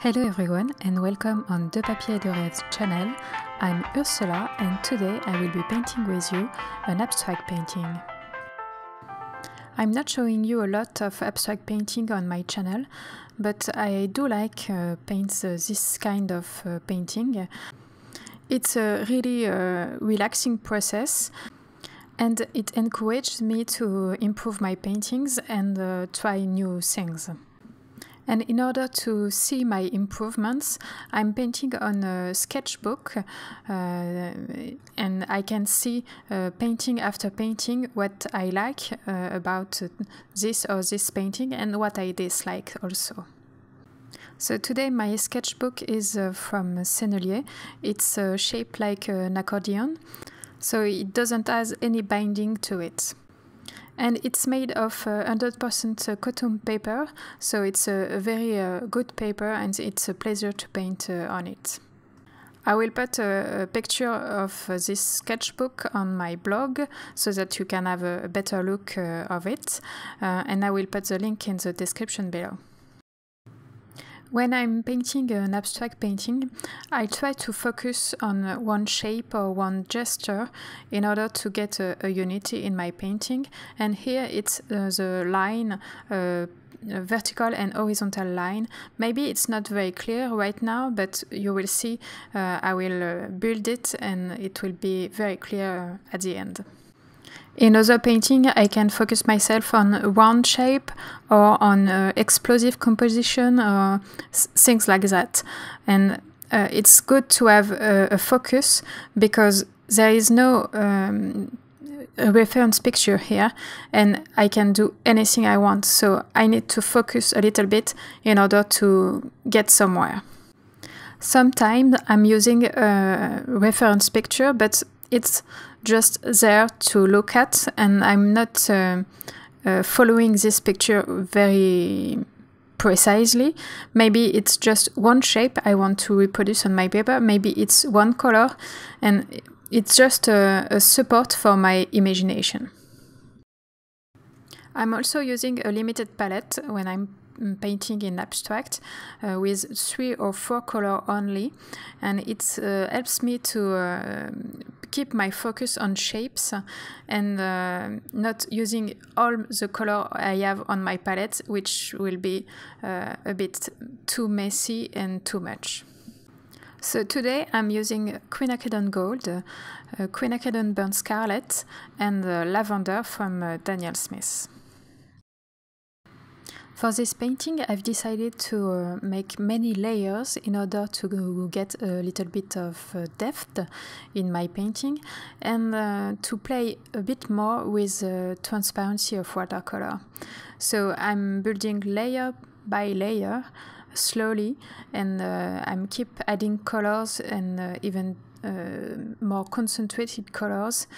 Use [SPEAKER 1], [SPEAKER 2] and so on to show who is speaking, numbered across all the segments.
[SPEAKER 1] Hello everyone and welcome on De Papier de Rêves channel. I'm Ursula and today I will be painting with you an abstract painting. I'm not showing you a lot of abstract painting on my channel, but I do like uh, paint uh, this kind of uh, painting. It's a really uh, relaxing process and it encouraged me to improve my paintings and uh, try new things. And in order to see my improvements, I'm painting on a sketchbook uh, and I can see uh, painting after painting what I like uh, about this or this painting and what I dislike also. So today my sketchbook is uh, from Sennelier. It's uh, shaped like an accordion, so it doesn't have any binding to it and it's made of 100% uh, cotton paper, so it's a, very uh, good paper and it's a pleasure to paint uh, on it. I will put a, a picture of uh, this sketchbook on my blog so that you can have a, better look uh, of it, uh, and I will put the link in the description below. When I'm painting an abstract painting, I try to focus on one shape or one gesture in order to get a, a unity in my painting. And here it's uh, the line, uh, vertical and horizontal line. Maybe it's not very clear right now, but you will see uh, I will uh, build it and it will be very clear at the end. In other painting, I can focus myself on round shape or on uh, explosive composition or things like that. And uh, it's good to have a, a, focus because there is no um, reference picture here and I can do anything I want. So I need to focus a little bit in order to get somewhere. Sometimes I'm using a reference picture, but it's just there to look at, and I'm not uh, uh, following this picture very precisely. Maybe it's just one shape I want to reproduce on my paper, maybe it's one color, and it's just a, a support for my imagination. I'm also using a limited palette when I'm painting in abstract uh, with three or four color only and it uh, helps me to uh, keep my focus on shapes and uh, not using all the color I have on my palette which will be uh, a bit too messy and too much. So today I'm using quinacridone gold, uh, quinacridone burnt scarlet and lavender from Daniel Smith. For this painting, I've decided to uh, make many layers in order to get a little bit of uh, depth in my painting and uh, to play a bit more with the transparency of watercolor. So I'm building layer by layer slowly and uh, I'm keep adding colors and uh, even uh, more concentrated colors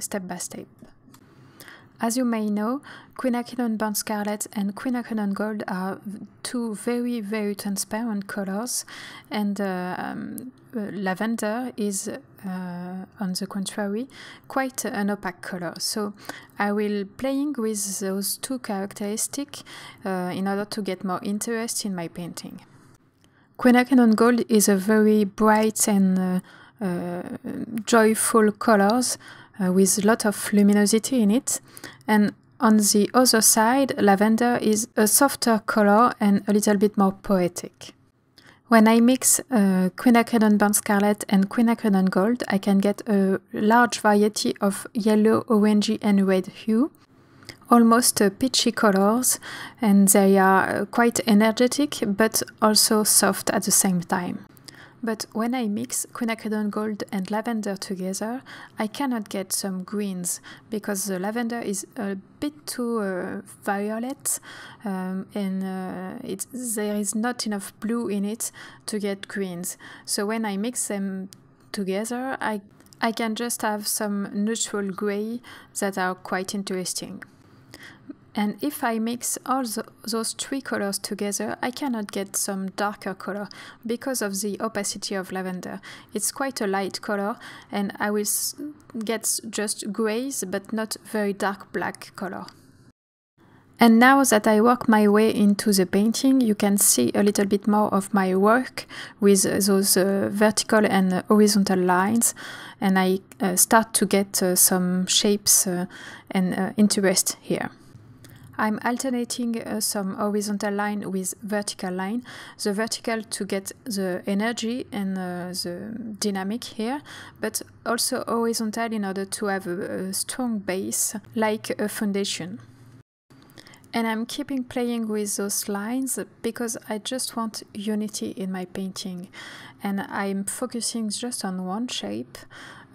[SPEAKER 1] step by step. As you may know, quinacridone burnt scarlet and quinacridone gold are two very, very transparent colors, and uh, um, lavender is, uh, on the contrary, quite an opaque color. So I will playing with those two characteristics uh, in order to get more interest in my painting. Quinacridone gold is a very bright and uh, uh, joyful colors uh, with a lot of luminosity in it. And on the other side, lavender is a softer color and a little bit more poetic. When I mix uh, quinacridone burnt scarlet and quinacridone gold, I can get a large variety of yellow, orangey and red hue, almost uh, peachy colors, and they are quite energetic but also soft at the same time. But when I mix quinacridone gold and lavender together, I cannot get some greens because the lavender is a bit too uh, violet um, and uh, there is not enough blue in it to get greens. So when I mix them together, I, I can just have some neutral gray that are quite interesting. And if I mix all the, those three colors together, I cannot get some darker color because of the opacity of lavender. It's quite a light color and I will get just grays but not very dark black color. And now that I work my way into the painting, you can see a little bit more of my work with those uh, vertical and horizontal lines. And I uh, start to get uh, some shapes uh, and uh, interest here. I'm alternating uh, some horizontal line with vertical line. The vertical to get the energy and uh, the dynamic here, but also horizontal in order to have a, a strong base like a foundation. And I'm keeping playing with those lines because I just want unity in my painting. And I'm focusing just on one shape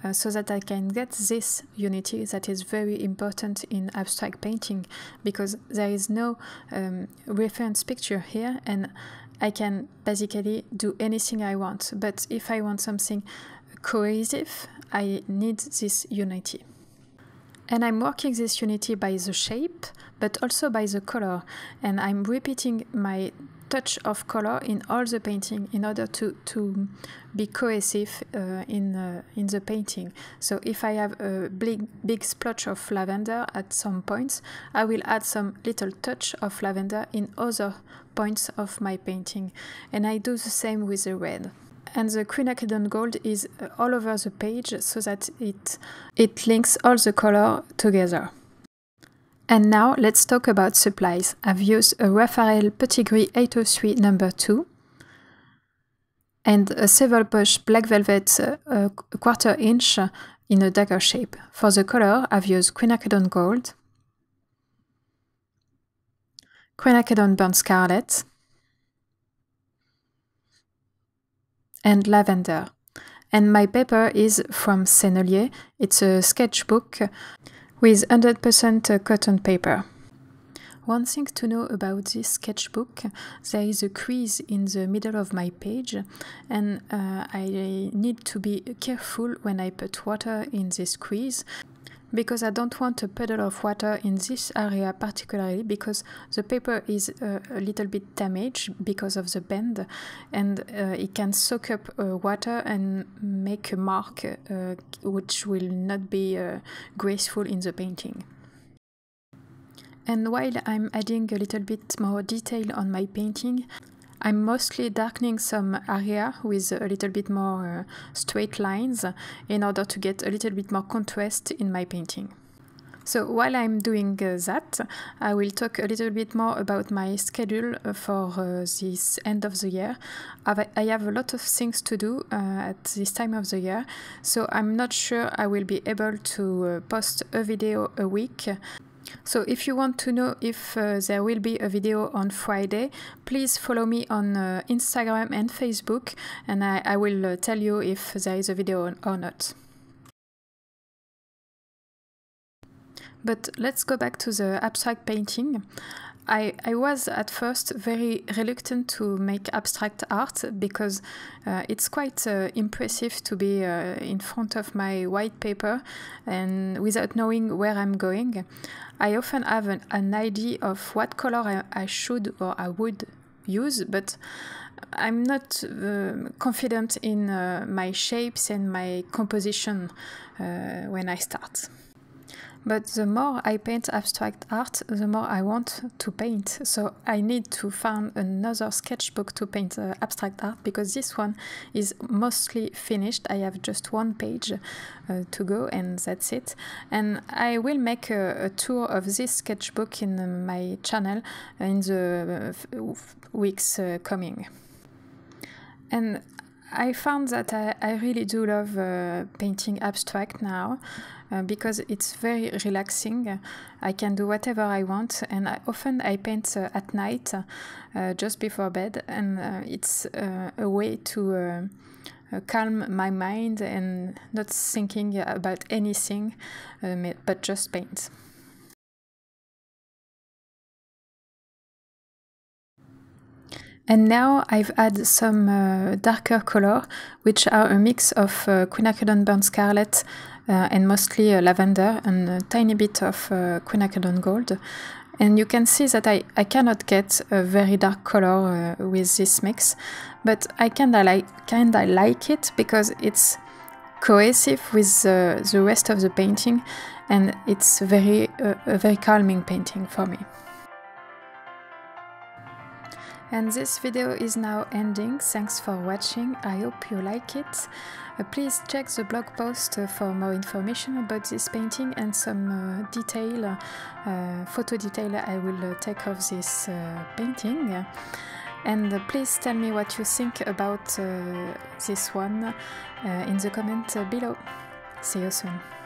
[SPEAKER 1] uh, so that I can get this unity that is very important in abstract painting because there is no um, reference picture here and I can basically do anything I want. But if I want something cohesive, I need this unity. And I'm working this unity by the shape, but also by the color. And I'm repeating my touch of color in all the painting in order to, to be cohesive uh, in, uh, in the painting. So if I have a big, big splotch of lavender at some points, I will add some little touch of lavender in other points of my painting. And I do the same with the red and the quinacridone gold is all over the page so that it, it links all the color together. And now let's talk about supplies. I've used a Raphael Petit Gris 803 number 2 and a Silver Brush Black Velvet uh, quarter inch in a dagger shape. For the color, I've used quinacridone gold, quinacridone burnt scarlet, and lavender. And my paper is from Sennelier. It's a sketchbook with 100% cotton paper. One thing to know about this sketchbook, there is a crease in the middle of my page and uh, I need to be careful when I put water in this crease because I don't want a puddle of water in this area particularly because the paper is uh, a little bit damaged because of the bend and uh, it can soak up uh, water and make a mark uh, which will not be uh, graceful in the painting. And while I'm adding a little bit more detail on my painting, I'm mostly darkening some area with a little bit more uh, straight lines in order to get a little bit more contrast in my painting. So while I'm doing uh, that, I will talk a little bit more about my schedule uh, for uh, this end of the year. I have a lot of things to do uh, at this time of the year, so I'm not sure I will be able to uh, post a video a week. So if you want to know if uh, there will be a video on Friday, please follow me on uh, Instagram and Facebook and I, I will uh, tell you if there is a video or not. But let's go back to the abstract painting. I, I was at first very reluctant to make abstract art because uh, it's quite uh, impressive to be uh, in front of my white paper and without knowing where I'm going. I often have an, an idea of what color I, I, should or I would use, but I'm not uh, confident in uh, my shapes and my composition uh, when I start. But the more I paint abstract art, the more I want to paint. So I need to find another sketchbook to paint uh, abstract art because this one is mostly finished. I have just one page uh, to go and that's it. And I will make a, a tour of this sketchbook in uh, my channel in the uh, weeks uh, coming. And I found that I, I really do love uh, painting abstract now uh, because it's very relaxing. I can do whatever I want, and I, often I paint uh, at night, uh, just before bed, and uh, it's uh, a way to calm my mind and not thinking about anything, um, but just paint. And now I've added some uh, darker color, which are a mix of uh, quinacridone burnt scarlet uh, and mostly uh, lavender and a tiny bit of uh, quinacridone gold. And you can see that I, I cannot get a very dark color uh, with this mix, but I kinda like, kinda like it because it's cohesive with the rest of the painting and it's very a very calming painting for me. And this video is now ending. Thanks for watching. I hope you like it. Uh, please check the blog post uh, for more information about this painting and some uh, detail, uh, photo detail I will uh, take of this uh, painting. And please tell me what you think about this one in the comment below. See you soon.